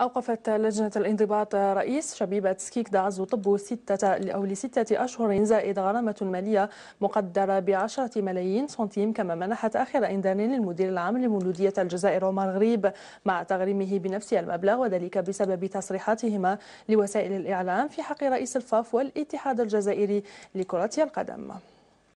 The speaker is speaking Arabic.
أوقفت لجنة الانضباط رئيس شبيبة سكيكدة زطب ستة أو لستة أشهر زائد غرامة مالية مقدرة بعشرة ملايين سنتيم كما منحت آخر إنذار للمدير العام لمولودية الجزائر عمر غريب مع تغريمه بنفس المبلغ وذلك بسبب تصريحاتهما لوسائل الإعلام في حق رئيس ال FAF والاتحاد الجزائري لكرة القدم.